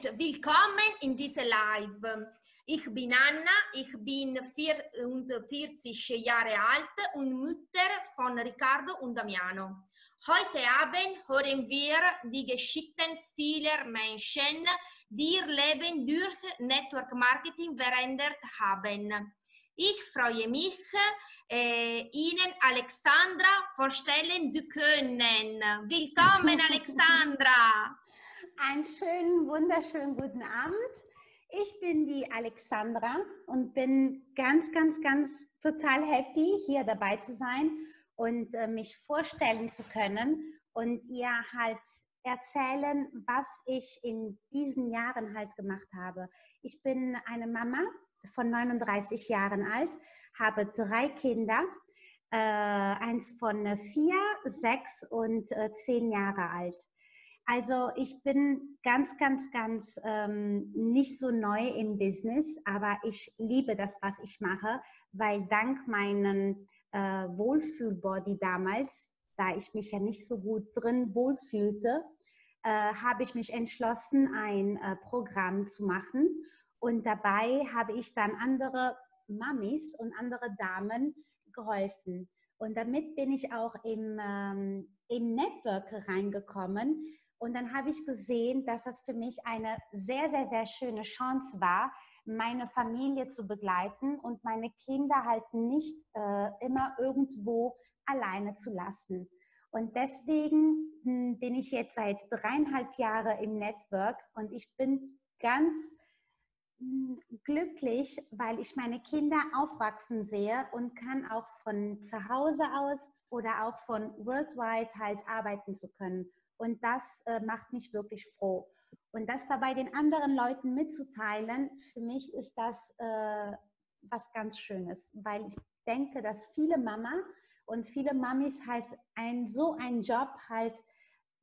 und willkommen in dieser Live. Ich bin Anna, ich bin 44 Jahre alt und Mutter von Riccardo und Damiano. Heute Abend hören wir die Geschichten vieler Menschen, die ihr Leben durch Network Marketing verändert haben. Ich freue mich, äh, Ihnen Alexandra vorstellen zu können. Willkommen, Alexandra! Einen schönen, wunderschönen guten Abend. Ich bin die Alexandra und bin ganz, ganz, ganz total happy, hier dabei zu sein und äh, mich vorstellen zu können und ihr halt erzählen, was ich in diesen Jahren halt gemacht habe. Ich bin eine Mama von 39 Jahren alt, habe drei Kinder, äh, eins von vier, sechs und äh, zehn Jahre alt. Also ich bin ganz, ganz, ganz ähm, nicht so neu im Business, aber ich liebe das, was ich mache, weil dank meinen äh, Wohlfühlbody damals, da ich mich ja nicht so gut drin wohlfühlte, äh, habe ich mich entschlossen, ein äh, Programm zu machen. Und dabei habe ich dann andere Mamis und andere Damen geholfen. Und damit bin ich auch im, ähm, im Network reingekommen. Und dann habe ich gesehen, dass das für mich eine sehr, sehr, sehr schöne Chance war, meine Familie zu begleiten und meine Kinder halt nicht äh, immer irgendwo alleine zu lassen. Und deswegen hm, bin ich jetzt seit dreieinhalb Jahren im Network und ich bin ganz hm, glücklich, weil ich meine Kinder aufwachsen sehe und kann auch von zu Hause aus oder auch von worldwide halt arbeiten zu können. Und das äh, macht mich wirklich froh. Und das dabei den anderen Leuten mitzuteilen, für mich ist das äh, was ganz Schönes, weil ich denke, dass viele Mama und viele Mamis halt ein, so einen Job halt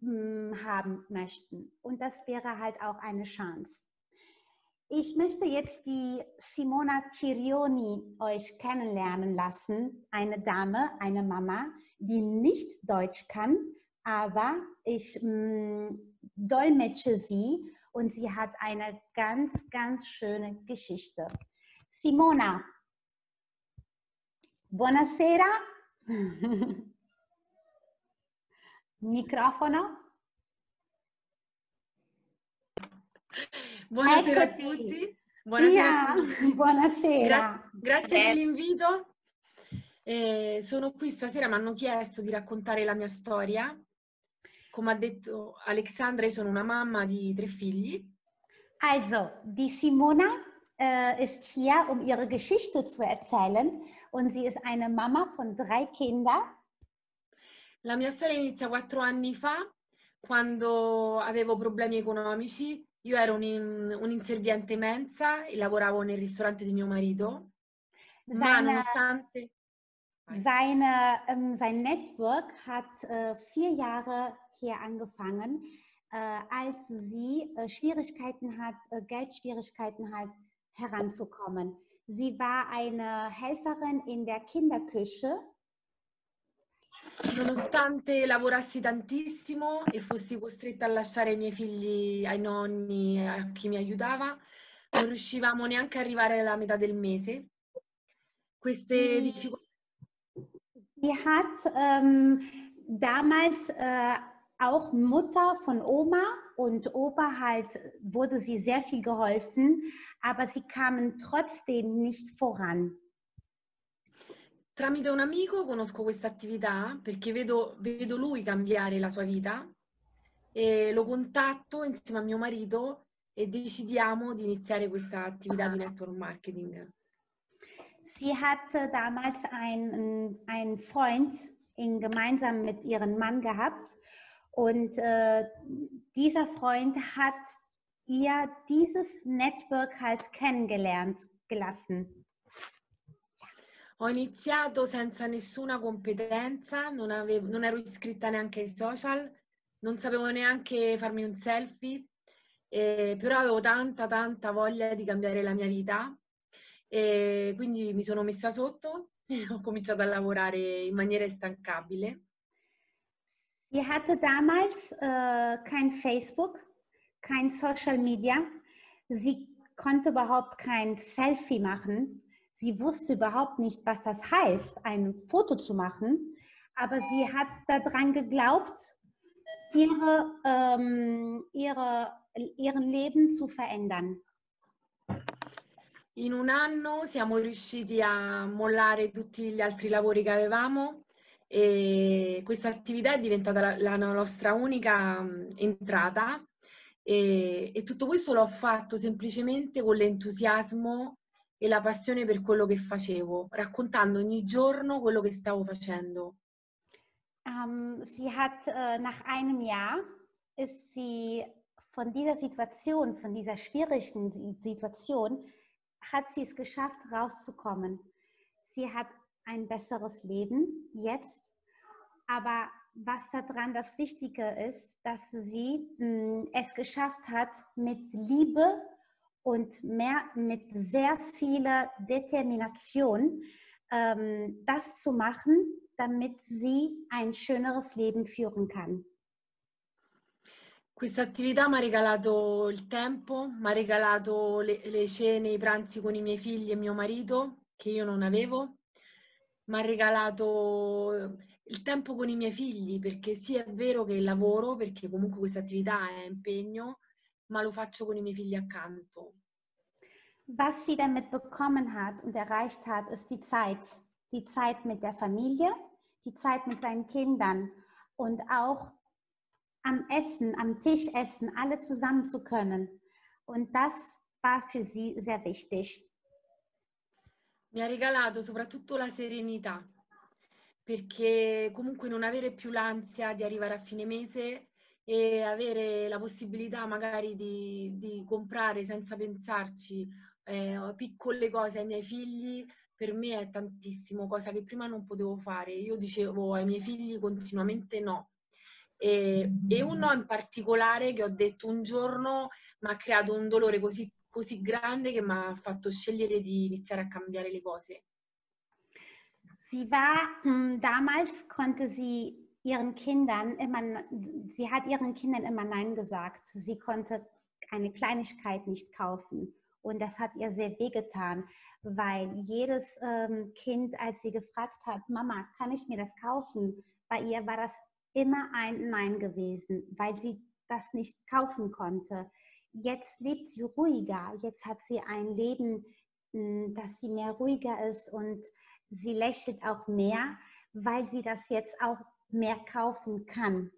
mh, hm, haben möchten. Und das wäre halt auch eine Chance. Ich möchte jetzt die Simona Cirioni euch kennenlernen lassen. Eine Dame, eine Mama, die nicht Deutsch kann, aber ich mh, mm, dolmetsche sie und sie hat eine ganz, ganz schöne Geschichte. Simona, buonasera. Microfono. Buonasera Eccoti. a tutti. Buonasera, yeah. a tutti. buonasera. Gra- grazie per l'invito. Eh, sono qui stasera, mi hanno chiesto di raccontare la mia storia. Come ha detto Alexandra, io sono una mamma di tre figli. Also, die Simona äh, ist hier, um ihre Geschichte zu erzählen und sie ist eine Mama von drei Kindern. La mia storia inizia quattro anni fa, quando avevo problemi economici Io ero un, un inserviente mensa e lavoravo nel ristorante di mio marito, seine, ma nonostante... Seine, ähm, sein Network hat äh, vier Jahre hier angefangen, äh, als sie äh, Schwierigkeiten hat, äh, Geldschwierigkeiten hat, heranzukommen. Sie war eine Helferin in der Kinderküche Nonostante lavorassi tantissimo e fossi costretta a lasciare i miei figli ai nonni e a chi mi aiutava, non riuscivamo neanche a arrivare alla metà del mese. Queste difficoltà. Die hat ähm, damals äh, auch Mutter von Oma und Opa halt wurde sie sehr viel geholfen, aber sie kamen trotzdem nicht voran. Tramite un amico conosco questa attività perché vedo, vedo lui cambiare la sua vita e lo contatto insieme a mio marito e decidiamo di iniziare questa attività di network marketing. Sie hatte damals einen, einen Freund in, gemeinsam mit ihrem Mann gehabt und äh, dieser Freund hat ihr dieses Network halt kennengelernt gelassen. Ho iniziato senza nessuna competenza, non, avevo, non ero iscritta neanche ai social, non sapevo neanche farmi un selfie, eh, però avevo tanta, tanta voglia di cambiare la mia vita e quindi mi sono messa sotto e ho cominciato a lavorare in maniera instancabile. Sie hatte damals äh, kein Facebook, kein Social Media. Sie konnte überhaupt kein Selfie machen. Sie wusste überhaupt nicht, was das heißt, ein Foto zu machen. Aber sie hat daran geglaubt, ihre, ähm, ihre, ihren Leben zu verändern. In un anno siamo riusciti a mollare tutti gli altri lavori che avevamo e questa attività è diventata la, nostra unica um, entrata e, e, tutto questo l'ho fatto semplicemente con l'entusiasmo e la passione per quello che facevo, raccontando ogni giorno quello che stavo facendo. Um, sie hat uh, nach einem Jahr ist sie von dieser Situation, von dieser schwierigen Situation, hat sie es geschafft, rauszukommen. Sie hat ein besseres Leben jetzt, aber was daran das Wichtige ist, dass sie mh, mm, es geschafft hat, mit Liebe und mehr, mit sehr vieler Determination ähm, das zu machen, damit sie ein schöneres Leben führen kann. Questa attività mi ha regalato il tempo, mi ha regalato le, le, cene, i pranzi con i miei figli e mio marito, che io non avevo, mi ha regalato il tempo con i miei figli, perché sì è vero che lavoro, perché comunque questa attività è impegno, ma lo faccio con i miei figli accanto. Was sie damit bekommen hat und erreicht hat, ist die Zeit. Die Zeit mit der Familie, die Zeit mit seinen Kindern und auch am Essen, am Tisch essen, alle zusammen zu können. Und das war für sie sehr wichtig. Mi ha regalato soprattutto la serenità, perché comunque non avere più l'ansia di arrivare a fine mese e avere la possibilità magari di, di comprare senza pensarci eh, piccole cose ai miei figli, per me è tantissimo, cosa che prima non potevo fare. Io dicevo ai miei figli continuamente no. E, e un no in particolare che ho detto un giorno mi ha creato un dolore così, così grande che mi ha fatto scegliere di iniziare a cambiare le cose. Sie war, hm, damals konnte sie ihren Kindern immer, sie hat ihren Kindern immer Nein gesagt. Sie konnte eine Kleinigkeit nicht kaufen. Und das hat ihr sehr wehgetan, weil jedes ähm, Kind, als sie gefragt hat, Mama, kann ich mir das kaufen? Bei ihr war das immer ein Nein gewesen, weil sie das nicht kaufen konnte. Jetzt lebt sie ruhiger. Jetzt hat sie ein Leben, hm, dass sie mehr ruhiger ist und sie lächelt auch mehr, weil sie das jetzt auch mehr kaufen kann.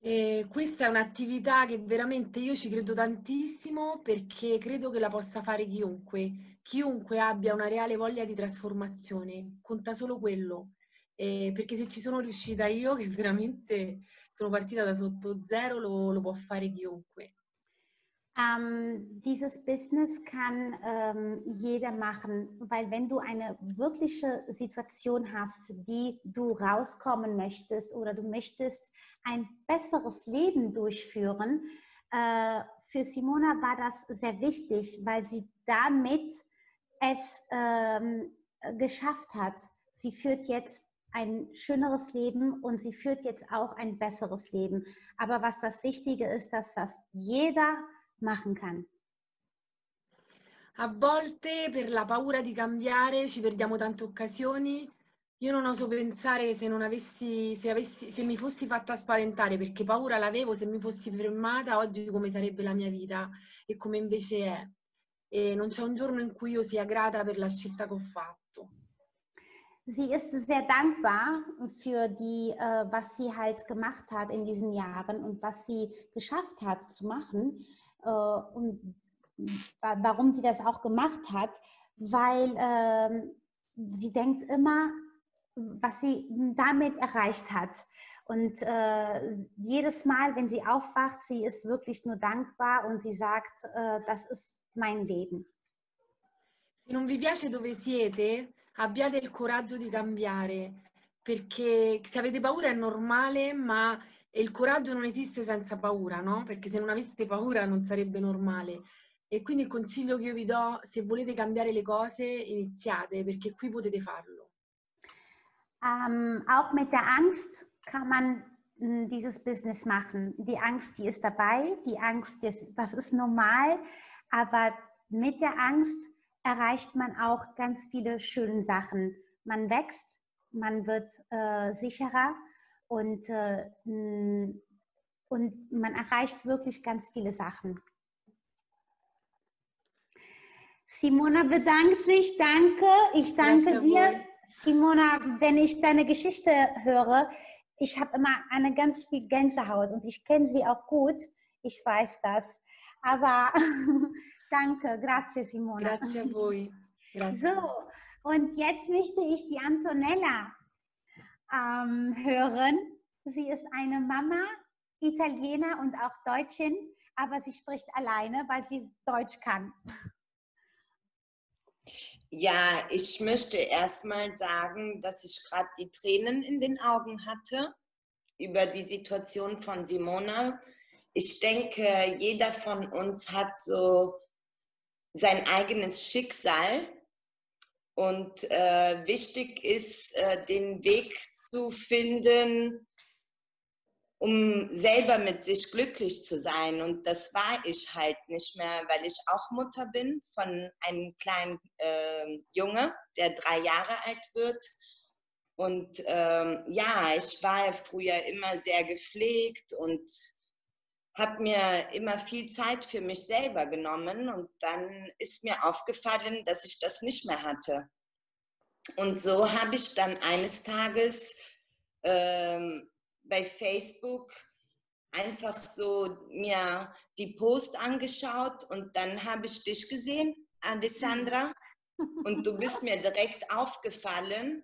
E questa è un'attività che veramente io ci credo tantissimo perché credo che la possa fare chiunque, chiunque abbia una reale voglia di trasformazione, conta solo quello. Eh, perché se ci sono riuscita io, che veramente sono partita da sotto zero, lo, lo può fare chiunque. Ähm, dieses Business kann ähm, jeder machen, weil wenn du eine wirkliche Situation hast, die du rauskommen möchtest oder du möchtest ein besseres Leben durchführen, äh, für Simona war das sehr wichtig, weil sie damit es ähm, geschafft hat. Sie führt jetzt ein schöneres Leben und sie führt jetzt auch ein besseres Leben. Aber was das Wichtige ist, dass das jeder machen kann. A volte per la paura di cambiare ci perdiamo tante occasioni. Io non oso pensare se, non avessi, se, avessi, se mi fossi fatta spaventare, perché paura l'avevo, se mi fossi fermata oggi come sarebbe la mia vita e come invece è. E non c'è un giorno in cui io sia grata per la scelta che ho fatto. Sie ist sehr dankbar für die, äh, was sie halt gemacht hat in diesen Jahren und was sie geschafft hat zu machen. Äh, und warum sie das auch gemacht hat, weil äh, sie denkt immer, was sie damit erreicht hat. Und äh, jedes Mal, wenn sie aufwacht, sie ist wirklich nur dankbar und sie sagt, äh, das ist mein Leben. Se non vi piace dove siete, abbiate il coraggio di cambiare, perché se avete paura è normale, ma il coraggio non esiste senza paura, no? Perché se non aveste paura non sarebbe normale. E quindi il consiglio che io vi do, se volete cambiare le cose, iniziate, perché qui potete farlo. Ähm, auch mit der Angst kann man dieses Business machen. Die Angst, die ist dabei, die Angst, das ist normal, aber mit der Angst erreicht man auch ganz viele schöne Sachen. Man wächst, man wird äh, sicherer und, äh, und man erreicht wirklich ganz viele Sachen. Simona bedankt sich, danke. Ich danke ja, dir. Simona, wenn ich deine Geschichte höre, ich habe immer eine ganz viel Gänsehaut und ich kenne sie auch gut. Ich weiß das. Aber danke, grazie Simona. Grazie a voi. Grazie. So, und jetzt möchte ich die Antonella ähm, hören. Sie ist eine Mama, Italiener und auch Deutschin, aber sie spricht alleine, weil sie Deutsch kann. Ja, ich möchte erstmal sagen, dass ich gerade die Tränen in den Augen hatte über die Situation von Simona. Ich denke, jeder von uns hat so sein eigenes Schicksal und äh, wichtig ist, äh, den Weg zu finden, um selber mit sich glücklich zu sein. Und das war ich halt nicht mehr, weil ich auch Mutter bin von einem kleinen äh, Junge, der drei Jahre alt wird. Und ähm, ja, ich war früher immer sehr gepflegt und habe mir immer viel Zeit für mich selber genommen. Und dann ist mir aufgefallen, dass ich das nicht mehr hatte. Und so habe ich dann eines Tages ähm, bei Facebook einfach so mir die Post angeschaut und dann habe ich dich gesehen, Alessandra, und du bist mir direkt aufgefallen,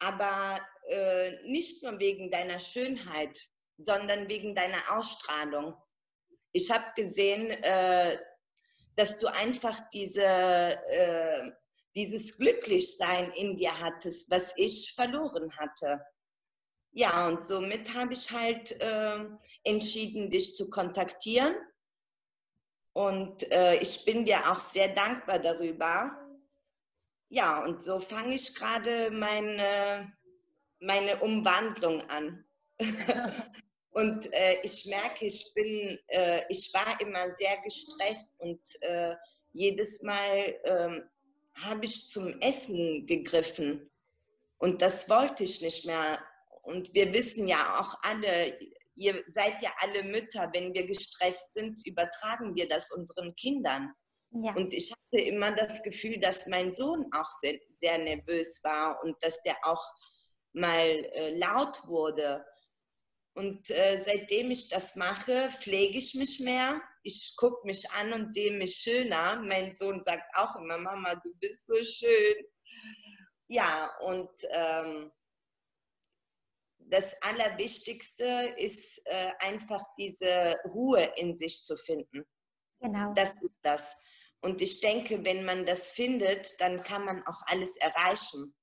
aber äh, nicht nur wegen deiner Schönheit, sondern wegen deiner Ausstrahlung. Ich habe gesehen, äh, dass du einfach diese, äh, dieses Glücklichsein in dir hattest, was ich verloren hatte. Ja, und somit habe ich halt äh, entschieden, dich zu kontaktieren. Und äh, ich bin dir auch sehr dankbar darüber. Ja, und so fange ich gerade meine, meine Umwandlung an. und äh, ich merke, ich bin, äh, ich war immer sehr gestresst und äh, jedes Mal ähm, habe ich zum Essen gegriffen. Und das wollte ich nicht mehr und wir wissen ja auch alle, ihr seid ja alle Mütter, wenn wir gestresst sind, übertragen wir das unseren Kindern. Ja. Und ich hatte immer das Gefühl, dass mein Sohn auch sehr, sehr nervös war und dass der auch mal äh, laut wurde. Und äh, seitdem ich das mache, pflege ich mich mehr. Ich gucke mich an und sehe mich schöner. Mein Sohn sagt auch immer, Mama, du bist so schön. Ja, und ähm, das Allerwichtigste ist äh, einfach diese Ruhe in sich zu finden. Genau. Das ist das. Und ich denke, wenn man das findet, dann kann man auch alles erreichen.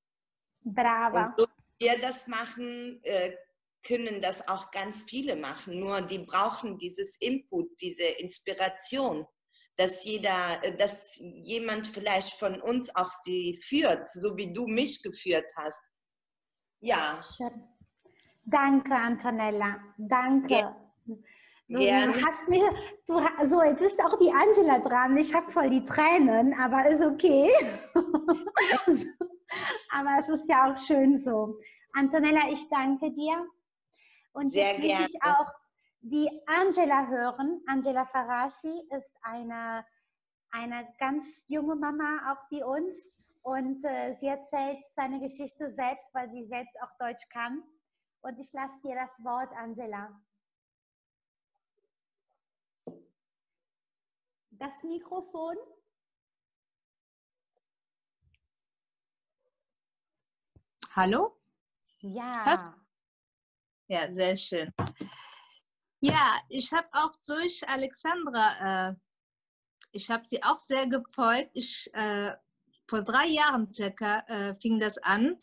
Bravo. Und so wie wir das machen, äh, können das auch ganz viele machen. Nur die brauchen dieses Input, diese Inspiration, dass jeder, äh, dass jemand vielleicht von uns auch sie führt, so wie du mich geführt hast. Ja. Danke, Antonella. Danke. Ja. Du Gerne. hast mich, du, so, jetzt ist auch die Angela dran. Ich habe voll die Tränen, aber ist okay. aber es ist ja auch schön so. Antonella, ich danke dir. Und Sehr jetzt gerne. ich auch die Angela hören. Angela Farashi ist eine, eine ganz junge Mama, auch wie uns. Und äh, sie erzählt seine Geschichte selbst, weil sie selbst auch Deutsch kann. Und ich lasse dir das Wort, Angela. Das Mikrofon. Hallo? Ja. Ja, sehr schön. Ja, ich habe auch durch Alexandra, äh, ich habe sie auch sehr gefolgt. Ich, äh, vor drei Jahren circa äh, fing das an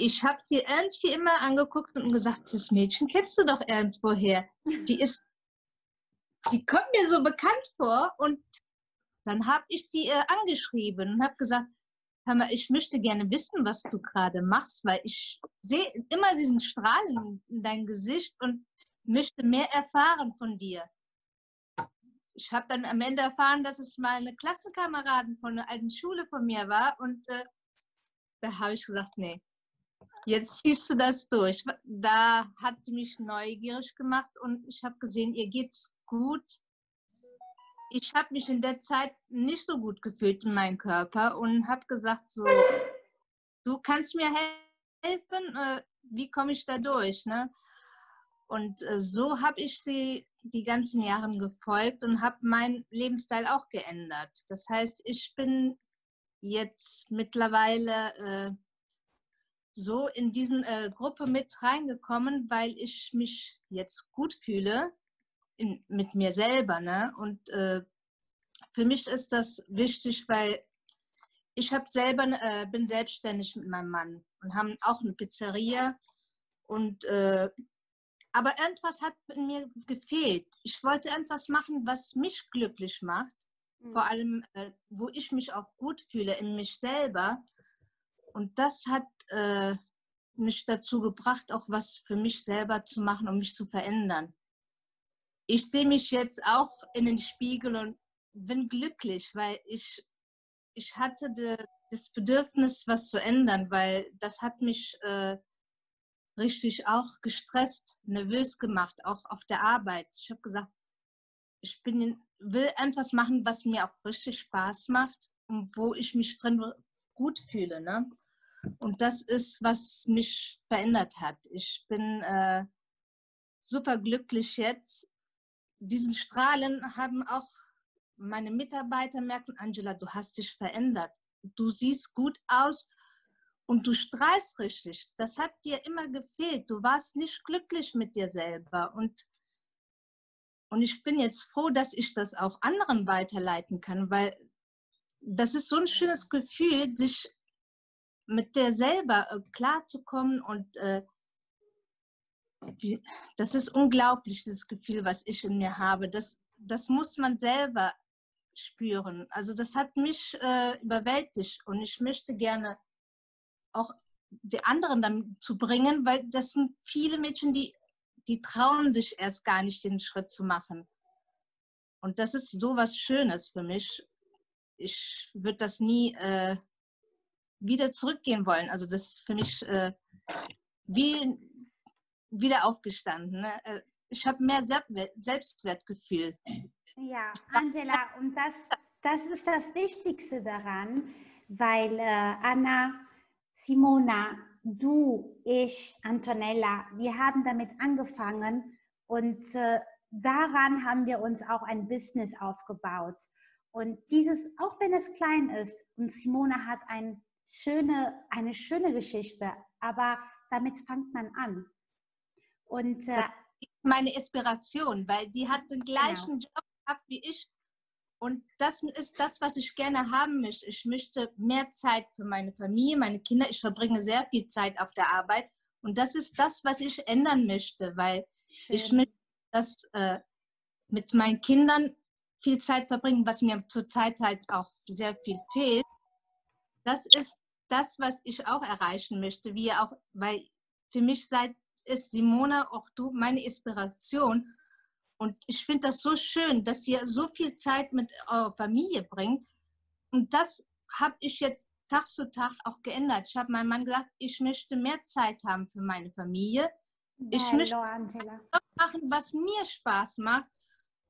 ich habe sie irgendwie immer angeguckt und gesagt, das Mädchen kennst du doch irgendwoher. Die ist, die kommt mir so bekannt vor und dann habe ich sie äh, angeschrieben und habe gesagt, hör mal, ich möchte gerne wissen, was du gerade machst, weil ich sehe immer diesen Strahlen in deinem Gesicht und möchte mehr erfahren von dir. Ich habe dann am Ende erfahren, dass es mal eine Klassenkameradin von einer alten Schule von mir war und äh, da habe ich gesagt, nee, jetzt ziehst du das durch. Da hat sie mich neugierig gemacht und ich habe gesehen, ihr geht's gut ich habe mich in der Zeit nicht so gut gefühlt in meinem Körper und habe gesagt, so, du kannst mir helfen, äh, wie komme ich da durch? Ne? Und äh, so habe ich sie die ganzen Jahre gefolgt und habe meinen Lebensstil auch geändert. Das heißt, ich bin jetzt mittlerweile äh, so in diese äh, Gruppe mit reingekommen, weil ich mich jetzt gut fühle in, mit mir selber. Ne? Und äh, für mich ist das wichtig, weil ich habe selber äh, bin selbstständig mit meinem Mann und haben auch eine Pizzeria und äh, aber irgendwas hat in mir gefehlt. Ich wollte etwas machen, was mich glücklich macht, mhm. vor allem äh, wo ich mich auch gut fühle in mich selber. Und das hat äh, mich dazu gebracht, auch was für mich selber zu machen, um mich zu verändern ich sehe mich jetzt auch in den Spiegel und bin glücklich, weil ich, ich hatte de, das Bedürfnis, was zu ändern, weil das hat mich äh, richtig auch gestresst, nervös gemacht, auch auf der Arbeit. Ich habe gesagt, ich bin, will etwas machen, was mir auch richtig Spaß macht und wo ich mich drin gut fühle. Ne? Und das ist, was mich verändert hat. Ich bin äh, super glücklich jetzt diesen Strahlen haben auch meine Mitarbeiter merken, Angela, du hast dich verändert. Du siehst gut aus und du strahlst richtig. Das hat dir immer gefehlt. Du warst nicht glücklich mit dir selber. Und, und ich bin jetzt froh, dass ich das auch anderen weiterleiten kann, weil das ist so ein schönes Gefühl, sich mit dir selber äh, klarzukommen und äh, das ist unglaublich, das Gefühl, was ich in mir habe. Das, das muss man selber spüren. Also das hat mich äh, überwältigt und ich möchte gerne auch die anderen dann zu bringen, weil das sind viele Mädchen, die, die trauen sich erst gar nicht, den Schritt zu machen. Und das ist so was Schönes für mich. Ich würde das nie äh, wieder zurückgehen wollen. Also das ist für mich äh, wie wieder aufgestanden. Ne? Äh, ich habe mehr Selbstwertgefühl. Ja, Angela, und das, das ist das Wichtigste daran, weil äh, Anna, Simona, du, ich, Antonella, wir haben damit angefangen und äh, daran haben wir uns auch ein Business aufgebaut. Und dieses, auch wenn es klein ist, und Simona hat ein schöne, eine schöne Geschichte, aber damit fängt man an. Und äh, meine Inspiration, weil sie hat den gleichen genau. Job gehabt wie ich. Und das ist das, was ich gerne haben möchte. Ich möchte mehr Zeit für meine Familie, meine Kinder. Ich verbringe sehr viel Zeit auf der Arbeit. Und das ist das, was ich ändern möchte, weil Schön. ich möchte, dass äh, mit meinen Kindern viel Zeit verbringen, was mir zurzeit halt auch sehr viel fehlt. Das ist das, was ich auch erreichen möchte, wie auch, weil für mich seit ist Simona auch du meine Inspiration. Und ich finde das so schön, dass ihr so viel Zeit mit eurer Familie bringt. Und das habe ich jetzt Tag zu Tag auch geändert. Ich habe meinem Mann gesagt, ich möchte mehr Zeit haben für meine Familie. Ich Hello, möchte Angela. machen, was mir Spaß macht.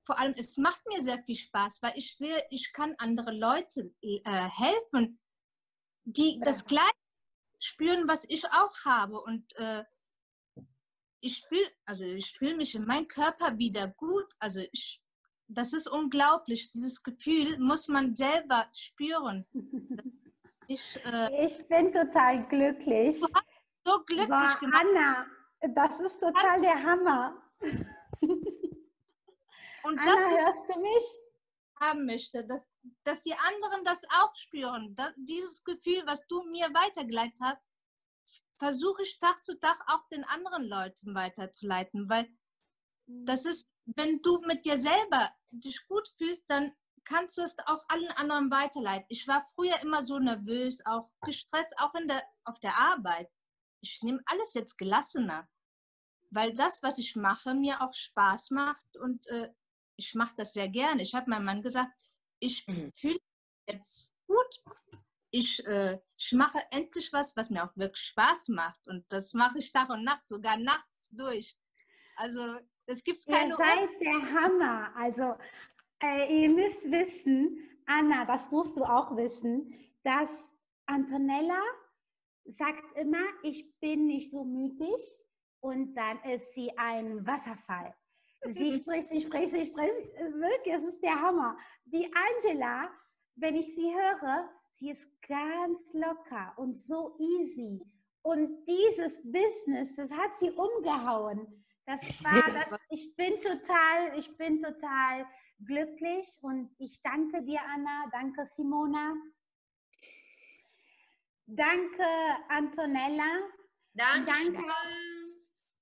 Vor allem, es macht mir sehr viel Spaß, weil ich sehe, ich kann andere Leute äh, helfen, die Bravo. das Gleiche spüren, was ich auch habe. Und äh, ich fühle, also ich fühle mich in meinem Körper wieder gut. Also ich, das ist unglaublich. Dieses Gefühl muss man selber spüren. Ich, äh, ich bin total glücklich. So glücklich Boah, Anna, das ist total der Hammer. Und Anna, das ist, hörst du mich? haben möchte, dass, dass die anderen das auch spüren. Das, dieses Gefühl, was du mir weitergeleitet hast, versuche ich Tag zu Tag auch den anderen Leuten weiterzuleiten, weil das ist, wenn du mit dir selber dich gut fühlst, dann kannst du es auch allen anderen weiterleiten. Ich war früher immer so nervös, auch gestresst, auch in der, auf der Arbeit. Ich nehme alles jetzt gelassener, weil das, was ich mache, mir auch Spaß macht und äh, ich mache das sehr gerne. Ich habe meinem Mann gesagt, ich Mhm. fühle mich jetzt gut. Ich, äh, ich mache endlich was, was mir auch wirklich Spaß macht. Und das mache ich Tag und Nacht, sogar nachts durch. Also es gibt Ihr keine seid der Hammer. Also, äh, ihr müsst wissen, Anna, das musst du auch wissen, dass Antonella sagt immer, ich bin nicht so mütig und dann ist sie ein Wasserfall. Sie spricht, sie spricht, sie spricht, wirklich, es ist der Hammer. Die Angela, wenn ich sie höre, sie ist ganz locker und so easy. Und dieses Business, das hat sie umgehauen. Das war das, ich bin total, ich bin total glücklich und ich danke dir, Anna, danke Simona, danke Antonella, Danke. Danke.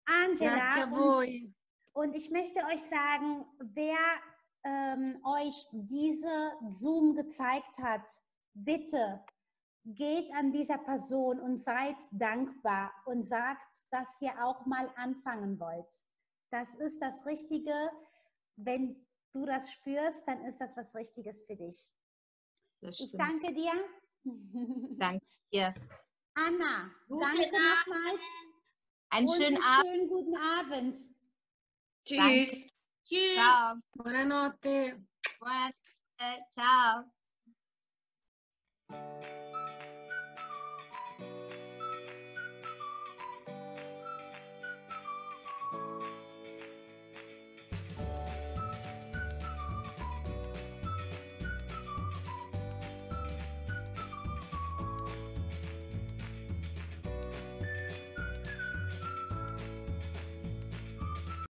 Angela. A und- und ich möchte euch sagen, wer ähm, euch diese Zoom gezeigt hat, bitte geht an dieser Person und seid dankbar und sagt, dass ihr auch mal anfangen wollt. Das ist das Richtige. Wenn du das spürst, dann ist das was Richtiges für dich. Ich danke dir. Danke dir. Anna, Guten danke Abend. nochmals. Einen schönen einen Abend. schönen guten Abend. Tschüss. Tschüss. Ciao. Buonanotte. Buonanotte. Ciao. Thank you.